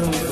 Hallelujah.